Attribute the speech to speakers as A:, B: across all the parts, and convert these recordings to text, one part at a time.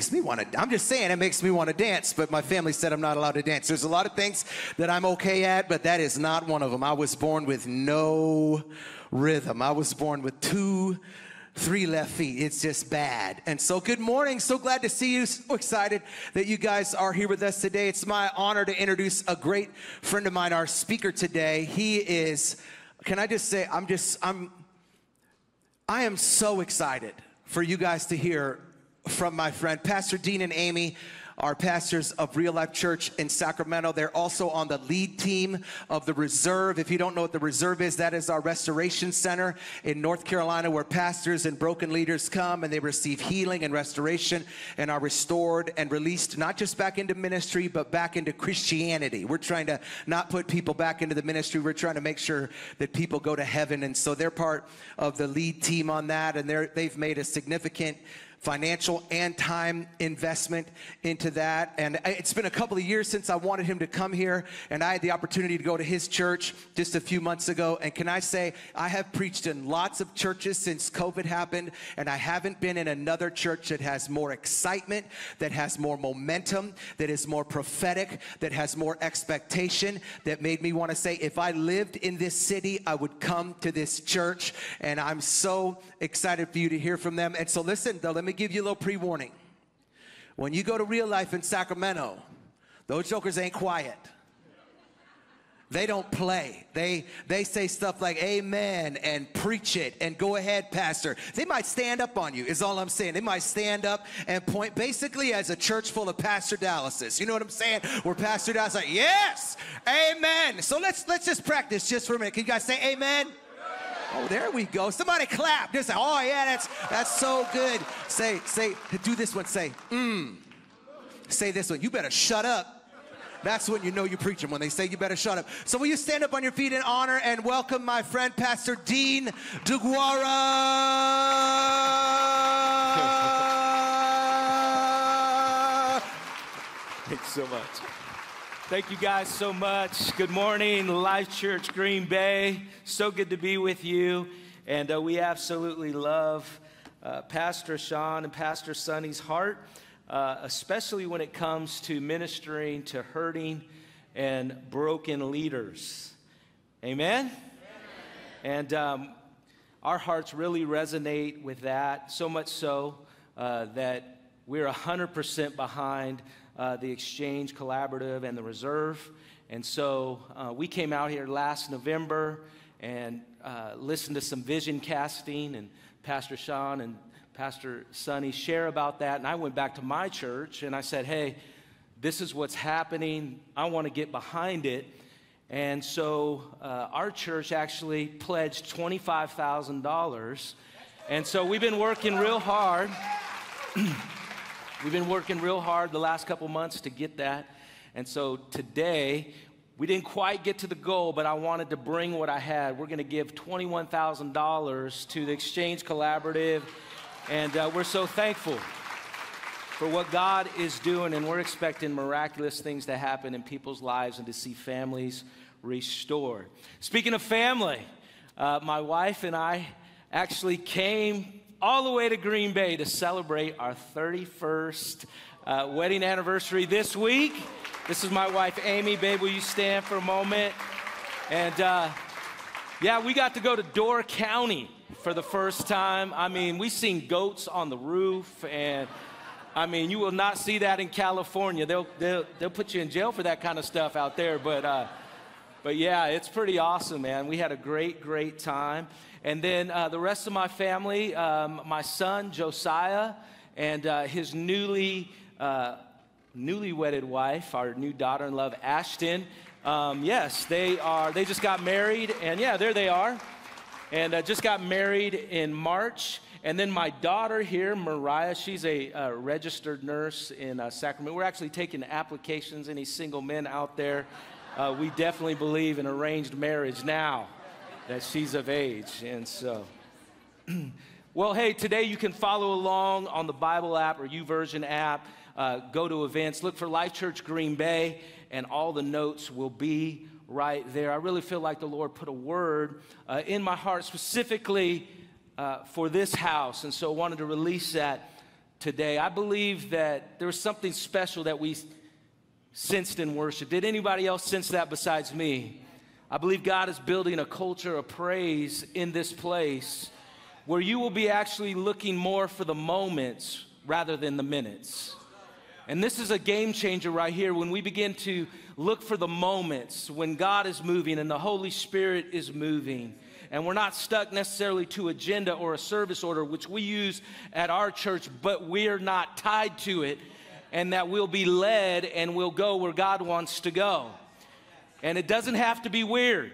A: makes me want to. I'm just saying, it makes me want to dance, but my family said I'm not allowed to dance. There's a lot of things that I'm okay at, but that is not one of them. I was born with no rhythm. I was born with two three left feet. It's just bad. And so, good morning. So glad to see you. So excited that you guys are here with us today. It's my honor to introduce a great friend of mine, our speaker today. He is, can I just say, I'm just, I'm, I am so excited for you guys to hear from my friend, Pastor Dean and Amy our pastors of Real Life Church in Sacramento. They're also on the lead team of the Reserve. If you don't know what the Reserve is, that is our restoration center in North Carolina where pastors and broken leaders come and they receive healing and restoration and are restored and released not just back into ministry, but back into Christianity. We're trying to not put people back into the ministry. We're trying to make sure that people go to heaven. And so they're part of the lead team on that. And they've made a significant financial and time investment into that. And it's been a couple of years since I wanted him to come here, and I had the opportunity to go to his church just a few months ago. And can I say, I have preached in lots of churches since COVID happened, and I haven't been in another church that has more excitement, that has more momentum, that is more prophetic, that has more expectation, that made me want to say, if I lived in this city, I would come to this church. And I'm so excited for you to hear from them. And so, listen, though, let me me give you a little pre warning. When you go to real life in Sacramento, those jokers ain't quiet. They don't play. They they say stuff like amen and preach it and go ahead, pastor. They might stand up on you, is all I'm saying. They might stand up and point basically as a church full of Pastor Dallases. You know what I'm saying? Where Pastor Dallas like, yes, amen. So let's let's just practice just for a minute. Can you guys say amen? Oh, there we go. Somebody clap. Just say, oh yeah, that's that's so good. Say, say, do this one. Say, mmm. Say this one. You better shut up. That's when you know you're preaching, when they say you better shut up. So will you stand up on your feet in honor and welcome my friend, Pastor Dean DeGuara.
B: Thanks so much. Thank you guys so much. Good morning, Life Church Green Bay. So good to be with you. And uh, we absolutely love uh, Pastor Sean and Pastor Sonny's heart, uh, especially when it comes to ministering to hurting and broken leaders. Amen? Amen. And um, our hearts really resonate with that, so much so uh, that we're 100% behind uh, the Exchange Collaborative and the Reserve. And so uh, we came out here last November and uh, listened to some vision casting, and Pastor Sean and Pastor Sonny share about that. And I went back to my church and I said, hey, this is what's happening. I want to get behind it. And so uh, our church actually pledged $25,000. And so we've been working real hard. We've been working real hard the last couple months to get that. And so today, we didn't quite get to the goal, but I wanted to bring what I had. We're going to give $21,000 to the Exchange Collaborative, and uh, we're so thankful for what God is doing, and we're expecting miraculous things to happen in people's lives and to see families restored. Speaking of family, uh, my wife and I actually came all the way to Green Bay to celebrate our 31st uh, wedding anniversary this week. This is my wife, Amy. Babe, will you stand for a moment? And uh, yeah, we got to go to Door County for the first time. I mean, we seen goats on the roof, and I mean, you will not see that in California. They'll, they'll, they'll put you in jail for that kind of stuff out there. But, uh, but yeah, it's pretty awesome, man. We had a great, great time. And then uh, the rest of my family, um, my son Josiah and uh, his newly, uh, newly wedded wife, our new daughter-in-law Ashton. Um, yes, they are. They just got married, and yeah, there they are, and uh, just got married in March. And then my daughter here, Mariah, she's a uh, registered nurse in uh, Sacramento. We're actually taking applications. Any single men out there? we definitely believe in arranged marriage now that she's of age. And so, well, hey, today you can follow along on the Bible app or YouVersion app. Uh, go to events, look for Life Church Green Bay, and all the notes will be right there. I really feel like the Lord put a word uh, in my heart specifically uh, for this house, and so I wanted to release that today. I believe that there was something special that we sensed in worship. Did anybody else sense that besides me? I believe God is building a culture of praise in this place where you will be actually looking more for the moments rather than the minutes. And this is a game changer right here when we begin to look for the moments when God is moving and the Holy Spirit is moving. And we're not stuck necessarily to agenda or a service order, which we use at our church, but we're not tied to it. And that we'll be led and we'll go where God wants to go. And it doesn't have to be weird.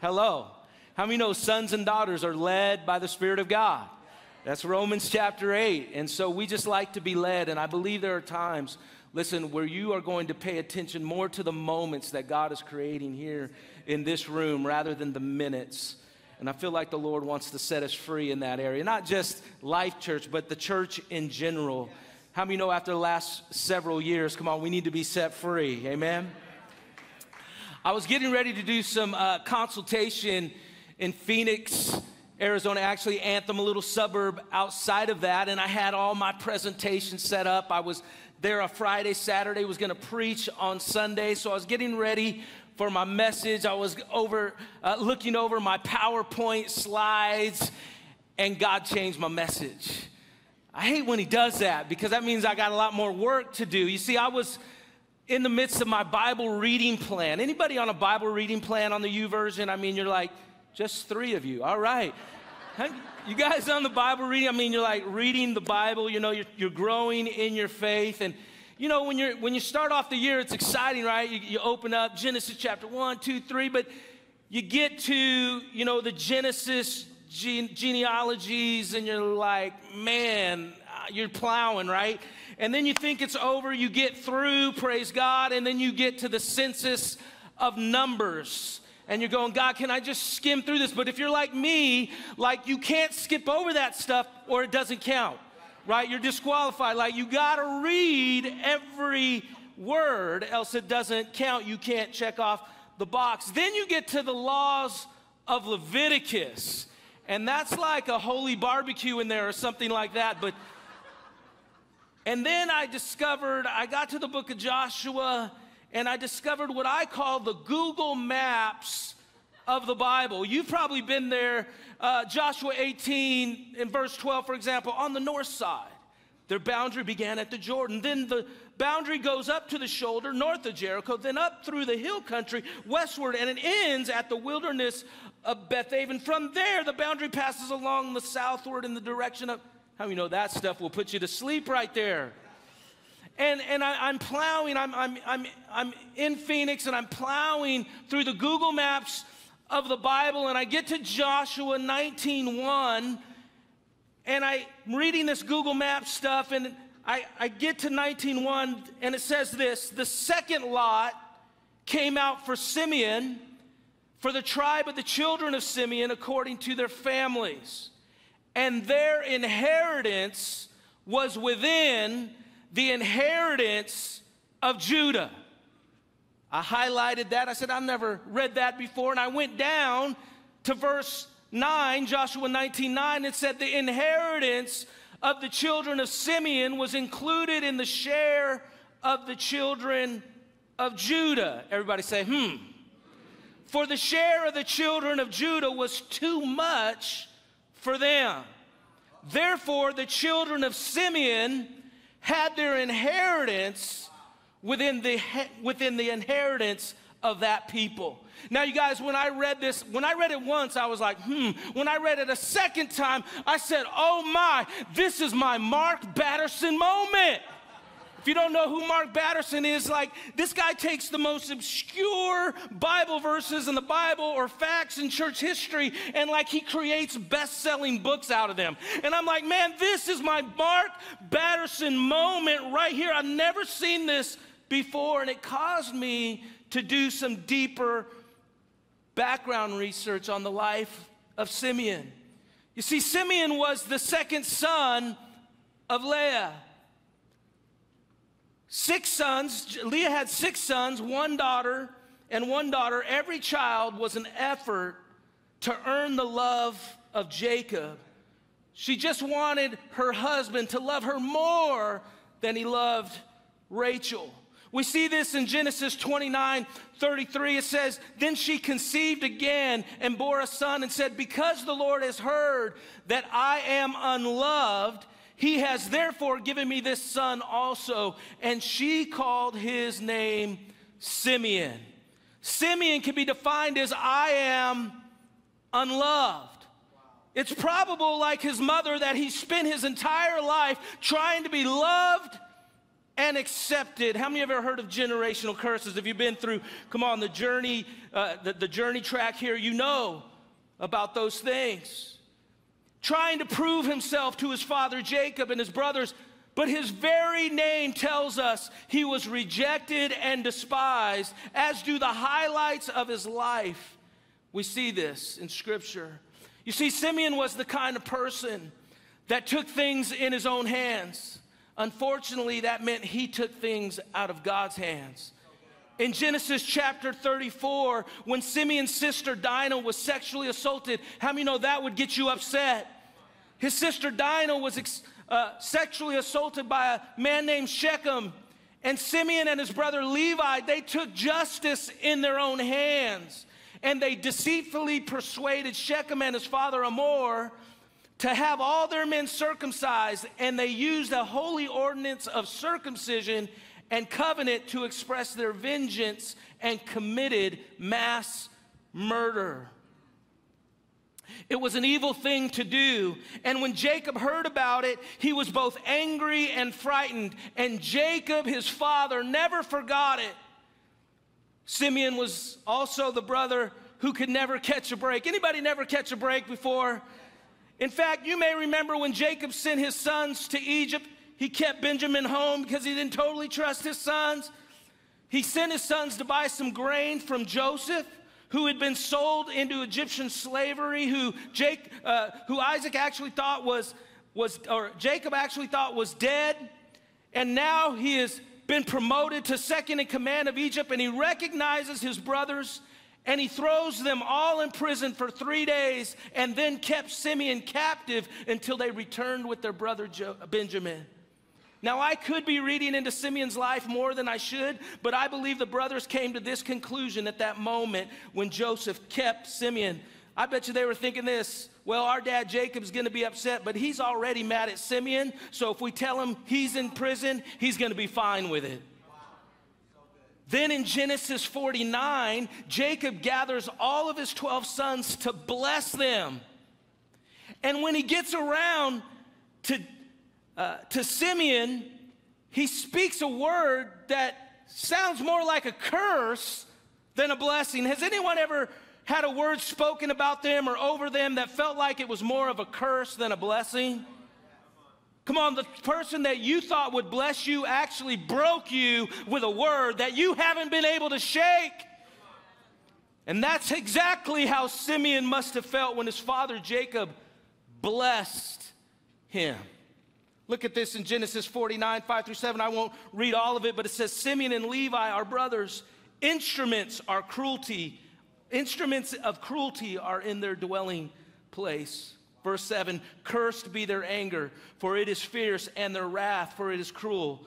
B: Hello. How many know sons and daughters are led by the Spirit of God? That's Romans chapter 8. And so we just like to be led. And I believe there are times, listen, where you are going to pay attention more to the moments that God is creating here in this room rather than the minutes. And I feel like the Lord wants to set us free in that area. Not just Life Church, but the church in general. How many know after the last several years, come on, we need to be set free? Amen? I was getting ready to do some uh, consultation in Phoenix Arizona, actually, Anthem, a little suburb outside of that. And I had all my presentations set up. I was there a Friday, Saturday, was going to preach on Sunday. So I was getting ready for my message. I was over uh, looking over my PowerPoint slides, and God changed my message. I hate when He does that because that means I got a lot more work to do. You see, I was in the midst of my Bible reading plan. Anybody on a Bible reading plan on the YouVersion? I mean, you're like, just three of you. All right. You guys on the Bible reading? I mean, you're like reading the Bible, you know, you're, you're growing in your faith. And, you know, when, you're, when you start off the year, it's exciting, right? You, you open up Genesis chapter one, two, three, but you get to, you know, the Genesis gene- genealogies and you're like, man, uh, you're plowing, right? And then you think it's over, you get through, praise God, and then you get to the census of numbers and you're going, God, can I just skim through this? But if you're like me, like you can't skip over that stuff or it doesn't count, right? You're disqualified. Like you got to read every word, else it doesn't count. You can't check off the box. Then you get to the laws of Leviticus, and that's like a holy barbecue in there or something like that. But and then I discovered, I got to the book of Joshua and I discovered what I call the Google Maps of the Bible. You've probably been there, uh, Joshua 18 in verse 12, for example, on the north side. Their boundary began at the Jordan. Then the boundary goes up to the shoulder north of Jericho, then up through the hill country westward, and it ends at the wilderness of Bethaven. From there, the boundary passes along the southward in the direction of. How you know that stuff will put you to sleep right there? and, and I, am plowing, I'm, I'm, I'm, I'm in Phoenix and I'm plowing through the Google Maps of the Bible and I get to Joshua 19.1 and I'm reading this Google Maps stuff and I, I get to 19.1 and it says this, the second lot came out for Simeon, for the tribe of the children of Simeon according to their families. And their inheritance was within the inheritance of Judah. I highlighted that. I said, I've never read that before. And I went down to verse 9, Joshua 19 9. It said, The inheritance of the children of Simeon was included in the share of the children of Judah. Everybody say, hmm. For the share of the children of Judah was too much for them. Therefore, the children of Simeon had their inheritance within the, within the inheritance of that people. Now, you guys, when I read this, when I read it once, I was like, hmm. When I read it a second time, I said, oh my, this is my Mark Batterson moment. If you don't know who Mark Batterson is, like this guy takes the most obscure Bible verses in the Bible or facts in church history and like he creates best-selling books out of them. And I'm like, man, this is my Mark Batterson moment right here. I've never seen this before, and it caused me to do some deeper background research on the life of Simeon. You see, Simeon was the second son of Leah. Six sons, Leah had six sons, one daughter, and one daughter. Every child was an effort to earn the love of Jacob, She just wanted her husband to love her more than he loved Rachel. We see this in Genesis 29 33. It says, Then she conceived again and bore a son and said, Because the Lord has heard that I am unloved, he has therefore given me this son also. And she called his name Simeon. Simeon can be defined as I am unloved. It's probable, like his mother, that he spent his entire life trying to be loved and accepted. How many of you ever heard of generational curses? Have you been through, come on, the journey, uh, the, the journey track here? You know about those things. Trying to prove himself to his father Jacob and his brothers, but his very name tells us he was rejected and despised, as do the highlights of his life. We see this in Scripture. You see, Simeon was the kind of person that took things in his own hands. Unfortunately, that meant he took things out of God's hands. In Genesis chapter 34, when Simeon's sister Dinah was sexually assaulted, how many know that would get you upset? His sister Dinah was uh, sexually assaulted by a man named Shechem. And Simeon and his brother Levi, they took justice in their own hands and they deceitfully persuaded Shechem and his father Hamor to have all their men circumcised, and they used a holy ordinance of circumcision and covenant to express their vengeance and committed mass murder. It was an evil thing to do. And when Jacob heard about it, he was both angry and frightened. And Jacob, his father, never forgot it. Simeon was also the brother who could never catch a break. Anybody never catch a break before? In fact, you may remember when Jacob sent his sons to Egypt, he kept Benjamin home because he didn't totally trust his sons. He sent his sons to buy some grain from Joseph, who had been sold into Egyptian slavery, who, Jake, uh, who Isaac actually thought was, was, or Jacob actually thought was dead. And now he has been promoted to second in command of Egypt, and he recognizes his brothers and he throws them all in prison for three days and then kept Simeon captive until they returned with their brother Benjamin. Now, I could be reading into Simeon's life more than I should, but I believe the brothers came to this conclusion at that moment when Joseph kept Simeon. I bet you they were thinking this well, our dad Jacob's gonna be upset, but he's already mad at Simeon, so if we tell him he's in prison, he's gonna be fine with it. Then in Genesis 49, Jacob gathers all of his 12 sons to bless them. And when he gets around to, uh, to Simeon, he speaks a word that sounds more like a curse than a blessing. Has anyone ever had a word spoken about them or over them that felt like it was more of a curse than a blessing? Come on, the person that you thought would bless you actually broke you with a word that you haven't been able to shake. And that's exactly how Simeon must have felt when his father Jacob blessed him. Look at this in Genesis 49, 5 through 7. I won't read all of it, but it says Simeon and Levi are brothers. Instruments are cruelty. Instruments of cruelty are in their dwelling place. Verse 7 Cursed be their anger, for it is fierce, and their wrath, for it is cruel.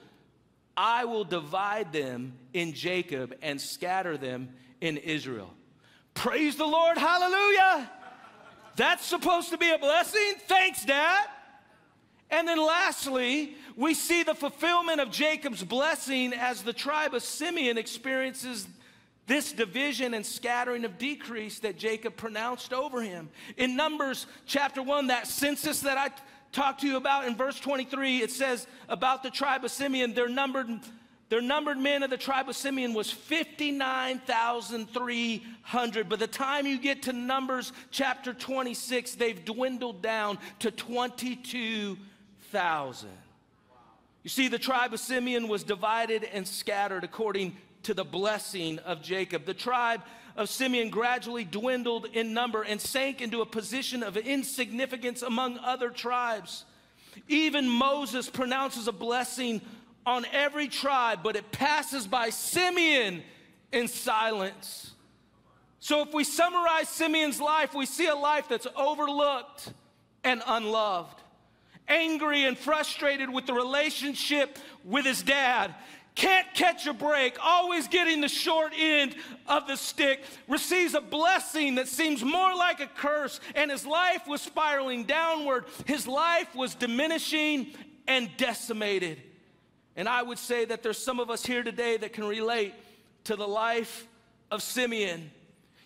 B: I will divide them in Jacob and scatter them in Israel. Praise the Lord, hallelujah. That's supposed to be a blessing. Thanks, Dad. And then lastly, we see the fulfillment of Jacob's blessing as the tribe of Simeon experiences this division and scattering of decrease that Jacob pronounced over him. In Numbers chapter 1, that census that I talked to you about in verse 23, it says about the tribe of Simeon, their numbered, their numbered men of the tribe of Simeon was 59,300. By the time you get to Numbers chapter 26, they've dwindled down to 22,000. You see, the tribe of Simeon was divided and scattered according to the blessing of Jacob. The tribe of Simeon gradually dwindled in number and sank into a position of insignificance among other tribes. Even Moses pronounces a blessing on every tribe, but it passes by Simeon in silence. So, if we summarize Simeon's life, we see a life that's overlooked, and unloved, angry and frustrated with the relationship with his dad, can't catch a break, always getting the short end of the stick, receives a blessing that seems more like a curse, and his life was spiraling downward. His life was diminishing and decimated. And I would say that there's some of us here today that can relate to the life of Simeon.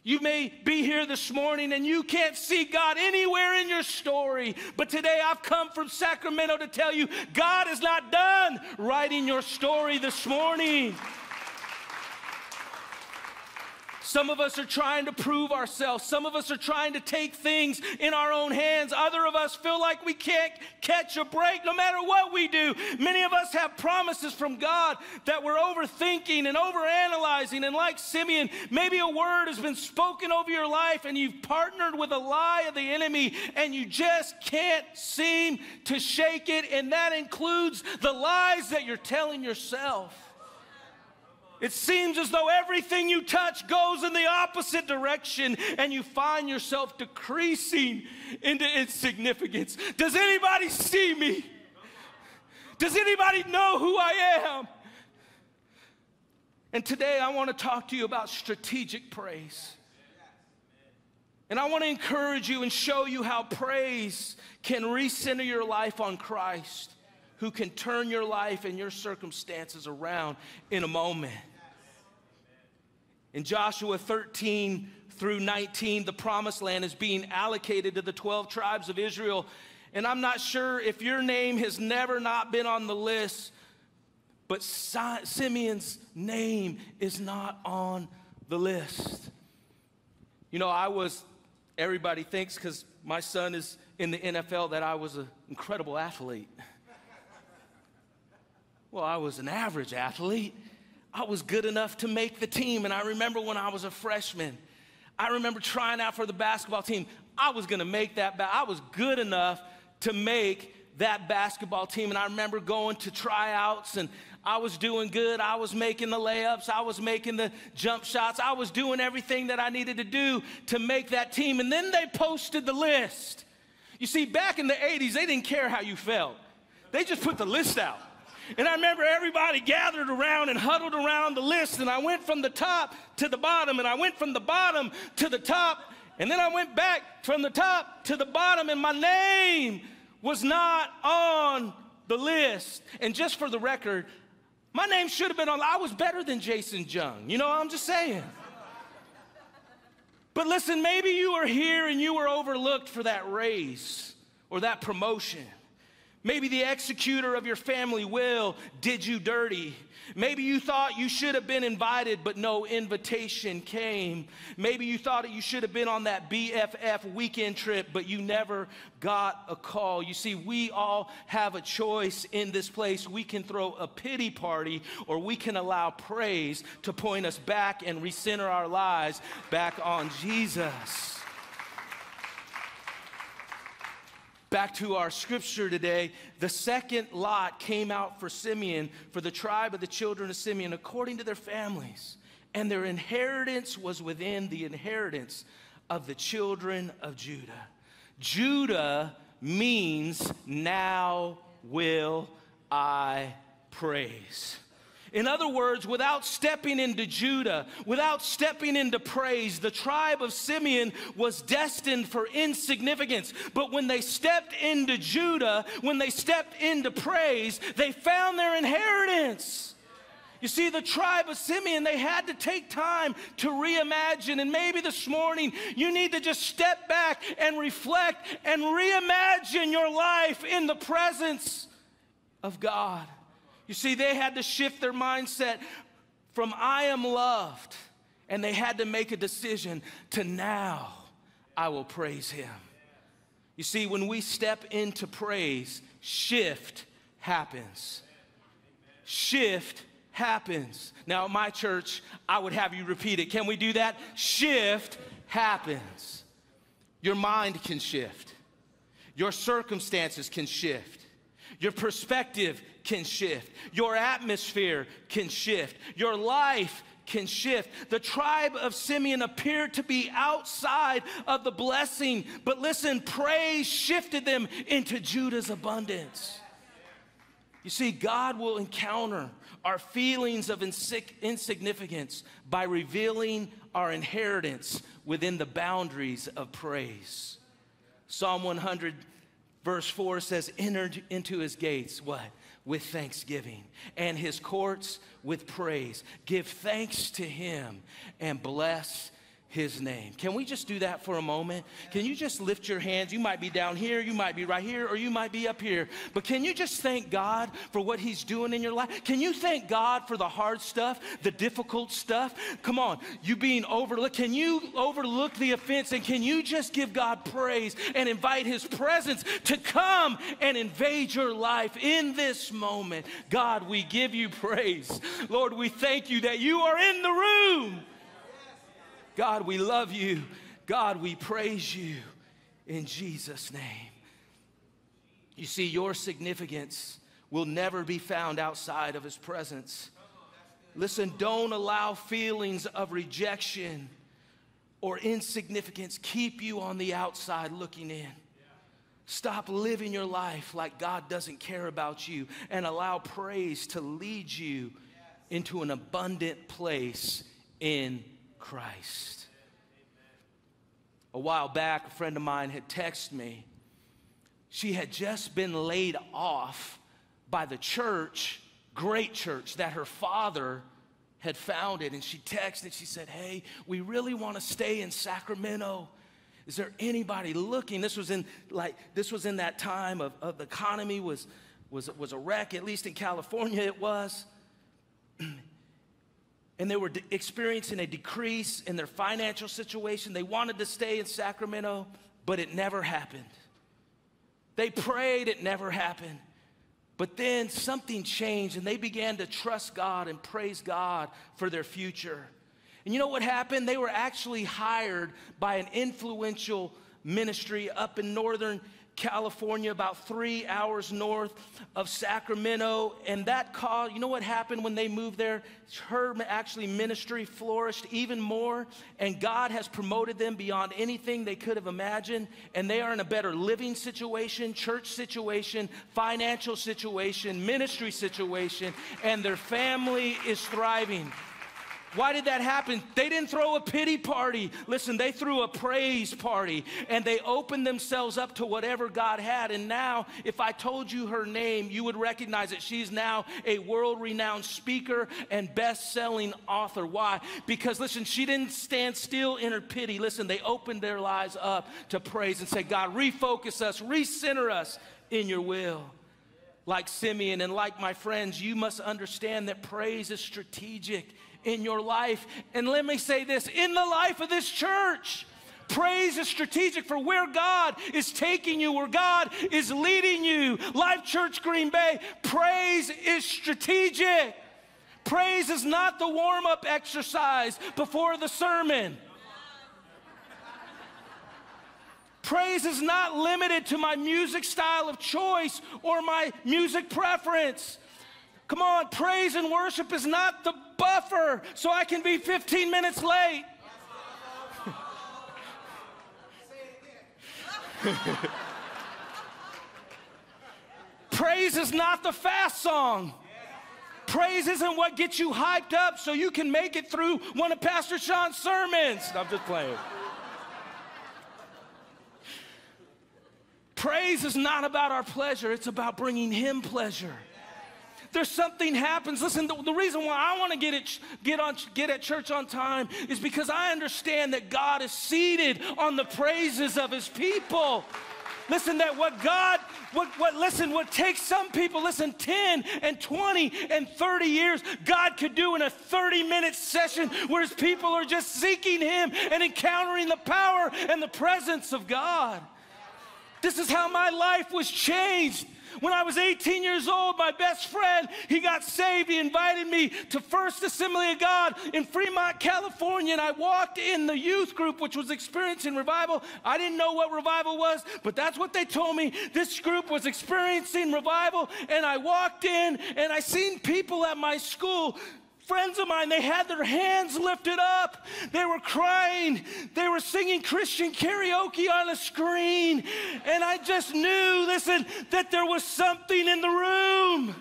B: You may be here this morning and you can't see God anywhere in your story. But today I've come from Sacramento to tell you God is not done writing your story this morning. Some of us are trying to prove ourselves. Some of us are trying to take things in our own hands. Other of us feel like we can't catch a break no matter what we do. Many of us have promises from God that we're overthinking and overanalyzing. And like Simeon, maybe a word has been spoken over your life and you've partnered with a lie of the enemy and you just can't seem to shake it. And that includes the lies that you're telling yourself. It seems as though everything you touch goes in the opposite direction and you find yourself decreasing into insignificance. Does anybody see me? Does anybody know who I am? And today I want to talk to you about strategic praise. And I want to encourage you and show you how praise can recenter your life on Christ, who can turn your life and your circumstances around in a moment. In Joshua 13 through 19, the promised land is being allocated to the 12 tribes of Israel. And I'm not sure if your name has never not been on the list, but Simeon's name is not on the list. You know, I was, everybody thinks because my son is in the NFL that I was an incredible athlete. Well, I was an average athlete. I was good enough to make the team. And I remember when I was a freshman, I remember trying out for the basketball team. I was gonna make that, ba- I was good enough to make that basketball team. And I remember going to tryouts and I was doing good. I was making the layups. I was making the jump shots. I was doing everything that I needed to do to make that team. And then they posted the list. You see, back in the 80s, they didn't care how you felt, they just put the list out. And I remember everybody gathered around and huddled around the list, and I went from the top to the bottom, and I went from the bottom to the top, and then I went back from the top to the bottom, and my name was not on the list. And just for the record, my name should have been on. I was better than Jason Jung. You know, I'm just saying. But listen, maybe you were here and you were overlooked for that raise or that promotion. Maybe the executor of your family will did you dirty. Maybe you thought you should have been invited, but no invitation came. Maybe you thought you should have been on that BFF weekend trip, but you never got a call. You see, we all have a choice in this place. We can throw a pity party, or we can allow praise to point us back and recenter our lives back on Jesus. Back to our scripture today, the second lot came out for Simeon, for the tribe of the children of Simeon, according to their families. And their inheritance was within the inheritance of the children of Judah. Judah means now will I praise. In other words, without stepping into Judah, without stepping into praise, the tribe of Simeon was destined for insignificance. But when they stepped into Judah, when they stepped into praise, they found their inheritance. You see, the tribe of Simeon, they had to take time to reimagine. And maybe this morning you need to just step back and reflect and reimagine your life in the presence of God. You see, they had to shift their mindset from I am loved, and they had to make a decision to now I will praise him. You see, when we step into praise, shift happens. Shift happens. Now, at my church, I would have you repeat it. Can we do that? Shift happens. Your mind can shift, your circumstances can shift. Your perspective can shift. Your atmosphere can shift. Your life can shift. The tribe of Simeon appeared to be outside of the blessing, but listen, praise shifted them into Judah's abundance. You see, God will encounter our feelings of insignificance by revealing our inheritance within the boundaries of praise. Psalm 100, verse 4 says, Enter into his gates, what? With thanksgiving, and his courts with praise. Give thanks to him and bless his name. Can we just do that for a moment? Can you just lift your hands? You might be down here, you might be right here, or you might be up here. But can you just thank God for what he's doing in your life? Can you thank God for the hard stuff, the difficult stuff? Come on, you being overlooked. Can you overlook the offense and can you just give God praise and invite his presence to come and invade your life in this moment? God, we give you praise. Lord, we thank you that you are in the room. God, we love you. God, we praise you in Jesus' name. You see, your significance will never be found outside of his presence. Listen, don't allow feelings of rejection or insignificance keep you on the outside looking in. Stop living your life like God doesn't care about you and allow praise to lead you into an abundant place in Christ. A while back, a friend of mine had texted me. She had just been laid off by the church, great church, that her father had founded. And she texted, she said, Hey, we really want to stay in Sacramento. Is there anybody looking? This was in like this was in that time of, of the economy was was was a wreck, at least in California it was. and they were de- experiencing a decrease in their financial situation. They wanted to stay in Sacramento, but it never happened. They prayed, it never happened. But then something changed, and they began to trust God and praise God for their future. And you know what happened? They were actually hired by an influential ministry up in northern California, about three hours north of Sacramento. And that call, you know what happened when they moved there? Her actually ministry flourished even more. And God has promoted them beyond anything they could have imagined. And they are in a better living situation, church situation, financial situation, ministry situation. And their family is thriving. Why did that happen? They didn't throw a pity party. Listen, they threw a praise party and they opened themselves up to whatever God had. And now, if I told you her name, you would recognize that she's now a world renowned speaker and best selling author. Why? Because, listen, she didn't stand still in her pity. Listen, they opened their lives up to praise and say, God, refocus us, recenter us in your will like Simeon and like my friends, you must understand that praise is strategic in your life. And let me say this in the life of this church. Praise is strategic for where God is taking you, where God is leading you. Life Church Green Bay, praise is strategic. Praise is not the warm up exercise before the sermon. Praise is not limited to my music style of choice or my music preference. Come on, praise and worship is not the buffer so I can be 15 minutes late. praise is not the fast song. Praise isn't what gets you hyped up so you can make it through one of Pastor Sean's sermons. I'm just playing. Praise is not about our pleasure, it's about bringing Him pleasure there's something happens. Listen, the, the reason why I want to get it, get on, get at church on time is because I understand that God is seated on the praises of His people. Listen, that what God, what, what, listen, what takes some people, listen, 10 and 20 and 30 years, God could do in a 30 minute session where his people are just seeking him and encountering the power and the presence of God. This is how my life was changed. When I was 18 years old, my best friend, he got saved. He invited me to First Assembly of God in Fremont, California, and I walked in the youth group, which was experiencing revival. I didn't know what revival was, but that's what they told me. This group was experiencing revival, and I walked in and I seen people at my school friends of mine, they had their hands lifted up. They were crying. They were singing Christian karaoke on a screen. And I just knew, listen, that there was something in the room.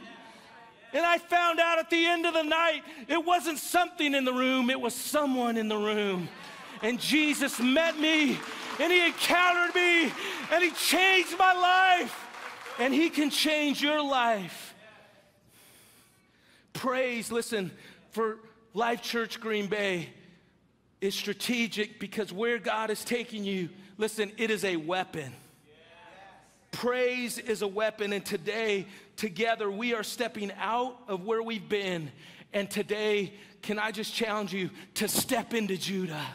B: And I found out at the end of the night, it wasn't something in the room, it was someone in the room. And Jesus met me, and He encountered me, and He changed my life. And He can change your life. Praise, listen, for Life Church Green Bay is strategic because where God is taking you, listen, it is a weapon. Praise is a weapon, and today, together, we are stepping out of where we've been. And today, can I just challenge you to step into Judah?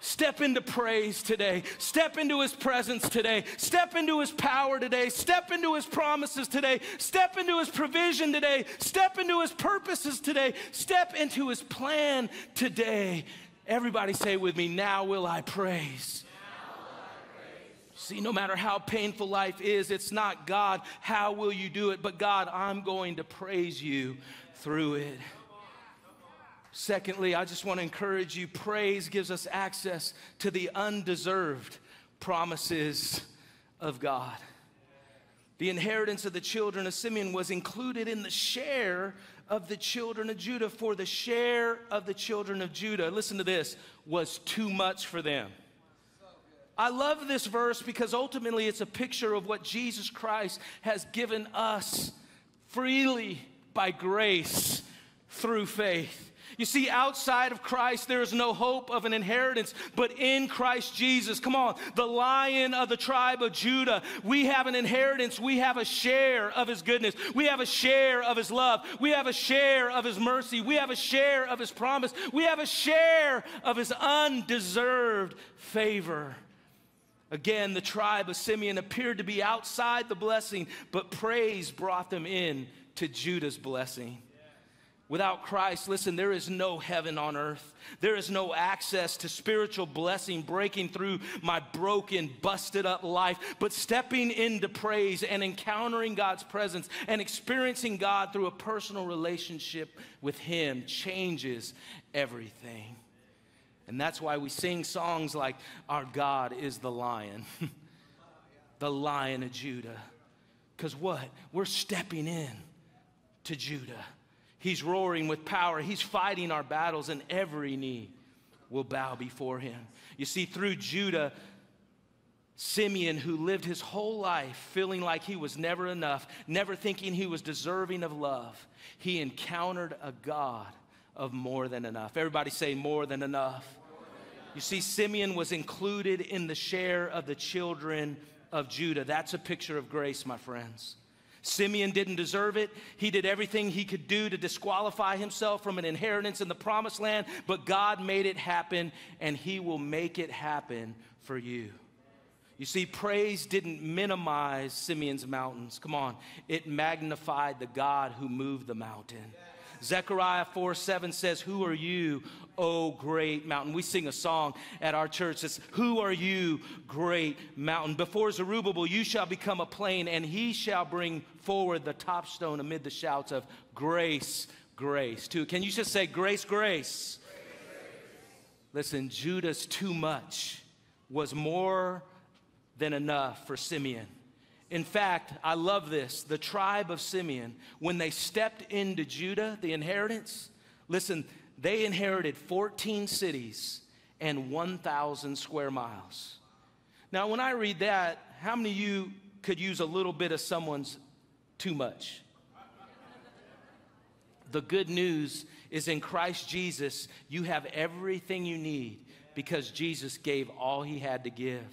B: Step into praise today. Step into his presence today. Step into his power today. Step into his promises today. Step into his provision today. Step into his purposes today. Step into his plan today. Everybody say with me, now will I praise. See, no matter how painful life is, it's not God, how will you do it? But God, I'm going to praise you through it. Secondly, I just want to encourage you praise gives us access to the undeserved promises of God. The inheritance of the children of Simeon was included in the share of the children of Judah, for the share of the children of Judah, listen to this, was too much for them. I love this verse because ultimately it's a picture of what Jesus Christ has given us freely by grace through faith. You see, outside of Christ, there is no hope of an inheritance, but in Christ Jesus, come on, the lion of the tribe of Judah, we have an inheritance. We have a share of his goodness. We have a share of his love. We have a share of his mercy. We have a share of his promise. We have a share of his undeserved favor. Again, the tribe of Simeon appeared to be outside the blessing, but praise brought them in to Judah's blessing. Without Christ, listen, there is no heaven on earth. There is no access to spiritual blessing breaking through my broken, busted up life. But stepping into praise and encountering God's presence and experiencing God through a personal relationship with Him changes everything. And that's why we sing songs like, Our God is the lion, the lion of Judah. Because what? We're stepping in to Judah. He's roaring with power, He's fighting our battles, and every knee will bow before Him. You see, through Judah, Simeon, who lived his whole life feeling like he was never enough, never thinking he was deserving of love, he encountered a God of more than enough. Everybody say, more than enough. You see, Simeon was included in the share of the children of Judah. That's a picture of grace, my friends. Simeon didn't deserve it. He did everything he could do to disqualify himself from an inheritance in the promised land, but God made it happen, and he will make it happen for you. You see, praise didn't minimize Simeon's mountains. Come on, it magnified the God who moved the mountain. Zechariah 4 7 says, Who are you, O great mountain? We sing a song at our church that says, Who are you, great mountain? Before Zerubbabel, you shall become a plain, and he shall bring forward the top stone amid the shouts of grace, grace. Too. Can you just say, Grace, grace? Listen, Judah's too much was more than enough for Simeon. In fact, I love this. The tribe of Simeon, when they stepped into Judah, the inheritance, listen, they inherited 14 cities and 1,000 square miles. Now, when I read that, how many of you could use a little bit of someone's too much? The good news is in Christ Jesus, you have everything you need because Jesus gave all he had to give.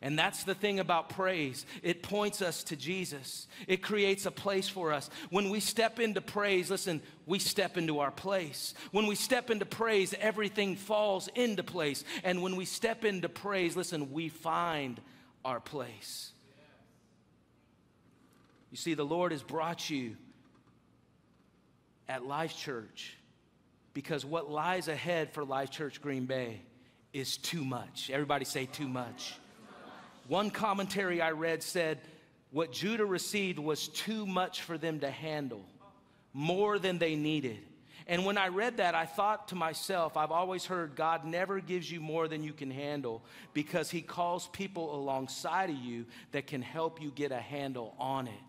B: And that's the thing about praise. It points us to Jesus. It creates a place for us. When we step into praise, listen, we step into our place. When we step into praise, everything falls into place. And when we step into praise, listen, we find our place. You see, the Lord has brought you at Life Church because what lies ahead for Life Church Green Bay is too much. Everybody say, too much. One commentary I read said what Judah received was too much for them to handle, more than they needed. And when I read that, I thought to myself, I've always heard God never gives you more than you can handle because He calls people alongside of you that can help you get a handle on it.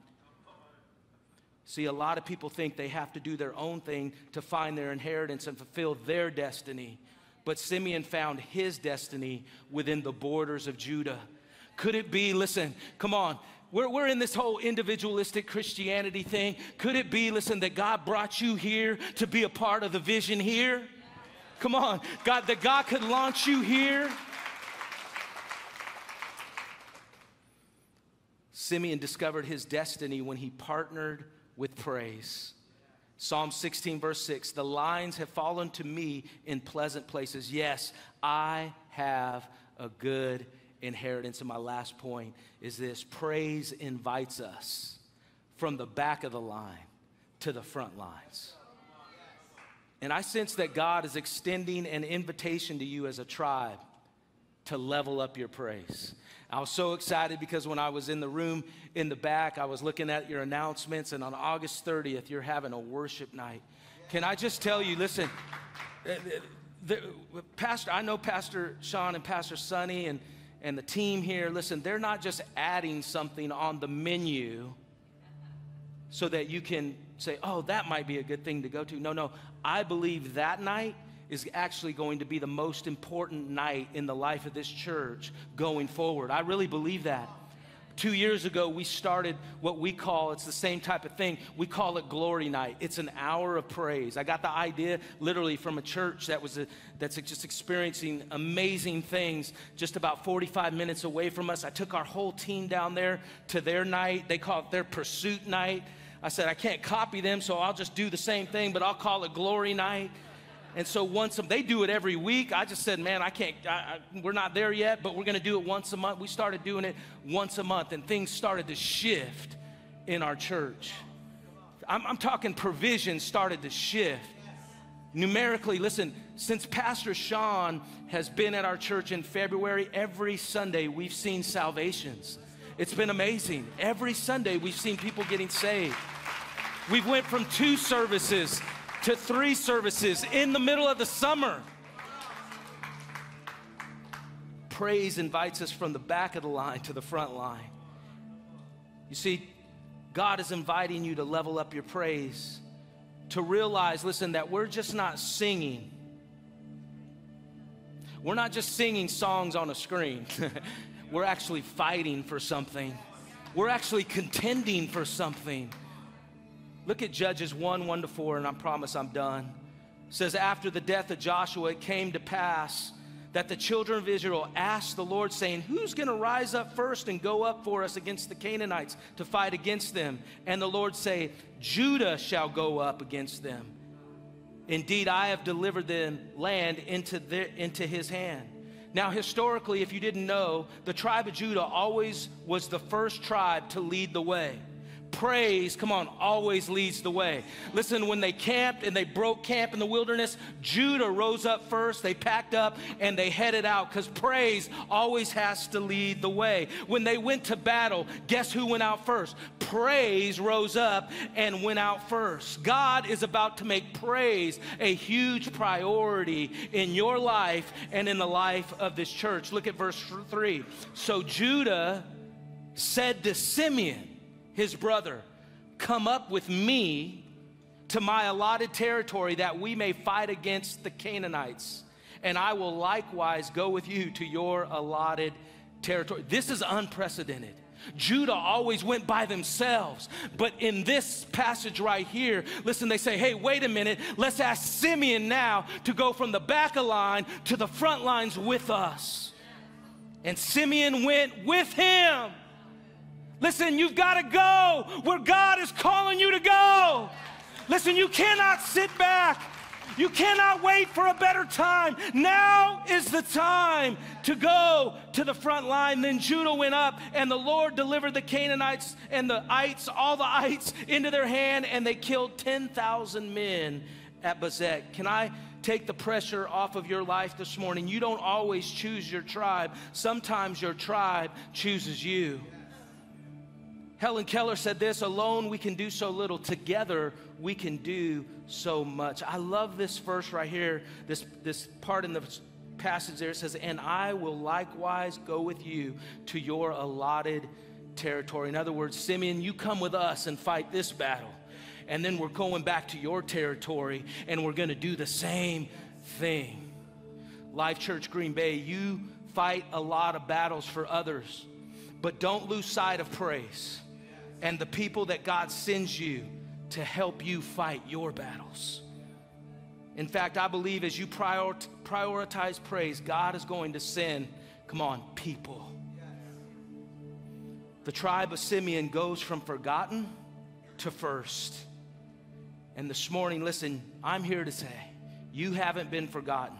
B: See, a lot of people think they have to do their own thing to find their inheritance and fulfill their destiny. But Simeon found his destiny within the borders of Judah. Could it be, listen, come on, we're, we're in this whole individualistic Christianity thing. Could it be, listen, that God brought you here to be a part of the vision here? Come on, God, that God could launch you here. Simeon discovered his destiny when he partnered with praise. Psalm 16, verse 6 The lines have fallen to me in pleasant places. Yes, I have a good inheritance. And my last point is this praise invites us from the back of the line to the front lines. And I sense that God is extending an invitation to you as a tribe to level up your praise. I was so excited because when I was in the room in the back, I was looking at your announcements, and on August 30th, you're having a worship night. Can I just tell you, listen, the, the, Pastor, I know Pastor Sean and Pastor Sonny and and the team here, listen, they're not just adding something on the menu so that you can say, oh, that might be a good thing to go to. No, no. I believe that night is actually going to be the most important night in the life of this church going forward. I really believe that. Two years ago, we started what we call, it's the same type of thing. We call it Glory Night. It's an hour of praise. I got the idea literally from a church that was a, that's just experiencing amazing things just about 45 minutes away from us. I took our whole team down there to their night. They call it their pursuit night. I said, I can't copy them, so I'll just do the same thing, but I'll call it Glory Night. And so once a, they do it every week. I just said, man, I can't. I, I, we're not there yet, but we're going to do it once a month. We started doing it once a month, and things started to shift in our church. I'm, I'm talking provision started to shift. Numerically, listen, since Pastor Sean has been at our church in February, every Sunday we've seen salvations. It's been amazing. Every Sunday we've seen people getting saved. We've went from two services to three services in the middle of the summer. Praise invites us from the back of the line to the front line. You see, God is inviting you to level up your praise, to realize, listen, that we're just not singing. We're not just singing songs on a screen. we're actually fighting for something. We're actually contending for something. Look at Judges 1 1 to 4, and I promise I'm done. It says, After the death of Joshua, it came to pass that the children of Israel asked the Lord, saying, Who's going to rise up first and go up for us against the Canaanites to fight against them? And the Lord say, Judah shall go up against them. Indeed, I have delivered the land into, their, into his hand. Now, historically, if you didn't know, the tribe of Judah always was the first tribe to lead the way praise, come on, always leads the way. Listen, when they camped and they broke camp in the wilderness, Judah rose up first, they packed up and they headed out because praise always has to lead the way. When they went to battle, guess who went out first? Praise rose up and went out first. God is about to make praise a huge priority in your life and in the life of this church. Look at verse 3. So Judah said to Simeon, his brother, Come up with me to my allotted territory that we may fight against the Canaanites, and I will likewise go with you to your allotted territory. This is unprecedented. Judah always went by themselves. But in this passage right here, listen, they say, hey, wait a minute, let's ask Simeon now to go from the back of line to the front lines with us. And Simeon went with him. Listen, you've got to go where God is calling you to go. Listen, you cannot sit back. You cannot wait for a better time. Now is the time to go to the front line. Then Judah went up, and the Lord delivered the Canaanites and the ites, all the ites, into their hand, and they killed 10,000 men at Bezek. Can I take the pressure off of your life this morning? You don't always choose your tribe, sometimes your tribe chooses you. Helen Keller said this alone we can do so little, together we can do so much. I love this verse right here, this, this part in the passage there. It says, And I will likewise go with you to your allotted territory. In other words, Simeon, you come with us and fight this battle. And then we're going back to your territory and we're going to do the same thing. Life Church Green Bay, you fight a lot of battles for others, but don't lose sight of praise and the people that God sends you to help you fight your battles. In fact, I believe as you prior- prioritize praise, God is going to send, come on, people. The tribe of Simeon goes from forgotten to first. And this morning, listen, I'm here to say, you haven't been forgotten.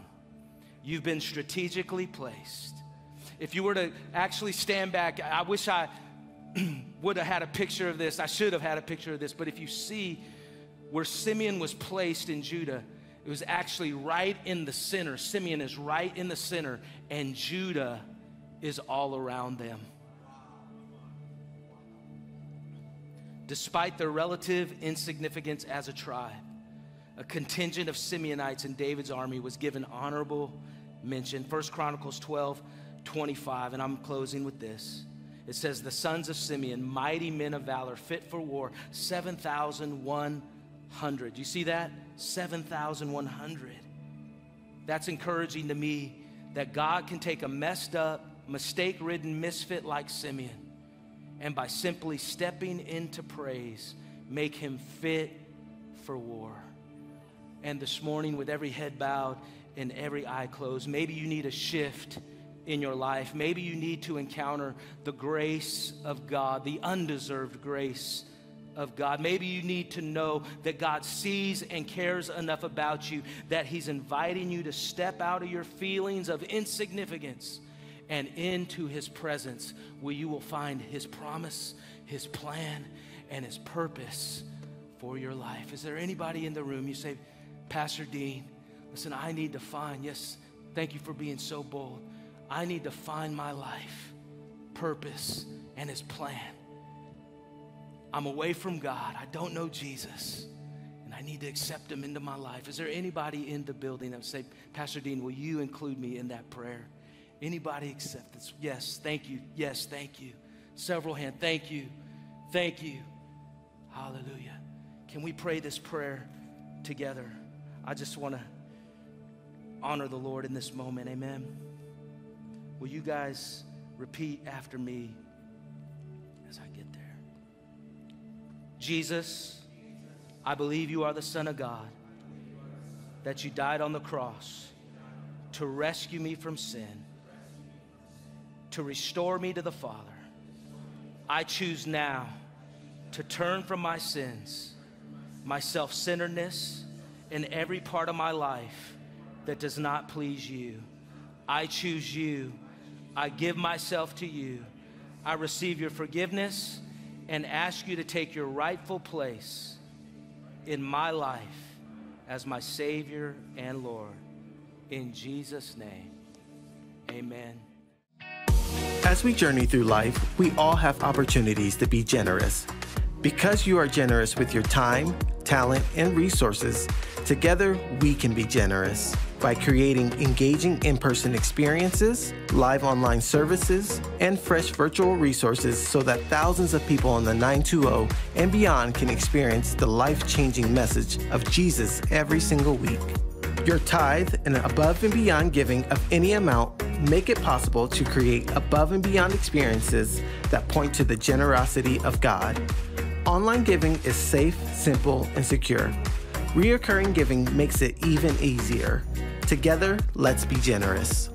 B: You've been strategically placed. If you were to actually stand back, I wish I would have had a picture of this. I should have had a picture of this. But if you see where Simeon was placed in Judah, it was actually right in the center. Simeon is right in the center, and Judah is all around them. Despite their relative insignificance as a tribe, a contingent of Simeonites in David's army was given honorable mention. First Chronicles 12, 25, and I'm closing with this. It says, The sons of Simeon, mighty men of valor, fit for war, 7,100. You see that? 7,100. That's encouraging to me that God can take a messed up, mistake ridden misfit like Simeon and by simply stepping into praise, make him fit for war. And this morning, with every head bowed and every eye closed, maybe you need a shift in your life. Maybe you need to encounter the grace of God, the undeserved grace of God. Maybe you need to know that God sees and cares enough about you that He's inviting you to step out of your feelings of insignificance and into His presence where you will find His promise, His plan, and His purpose for your life. Is there anybody in the room you say, Pastor Dean, listen, I need to find, yes, thank you for being so bold. I need to find my life, purpose, and His plan. I'm away from God. I don't know Jesus. And I need to accept Him into my life. Is there anybody in the building that would say, Pastor Dean, will you include me in that prayer? Anybody accept this? Yes, thank you. Yes, thank you. Several hands. Thank you. Thank you. Hallelujah. Can we pray this prayer together? I just want to honor the Lord in this moment. Amen. Will you guys repeat after me as I get there? Jesus, I believe you are the Son of God, that you died on the cross to rescue me from sin, to restore me to the Father. I choose now to turn from my sins, my self centeredness, in every part of my life that does not please you. I choose you I give myself to you. I receive your forgiveness and ask you to take your rightful place in my life as my Savior and Lord. In Jesus' name, amen.
C: As we journey through life, we all have opportunities to be generous. Because you are generous with your time, talent, and resources, together we can be generous by creating engaging in person experiences, live online services, and fresh virtual resources so that thousands of people on the 920 and beyond can experience the life changing message of Jesus every single week. Your tithe and above and beyond giving of any amount make it possible to create above and beyond experiences that point to the generosity of God. Online giving is safe, simple, and secure. Reoccurring giving makes it even easier. Together, let's be generous.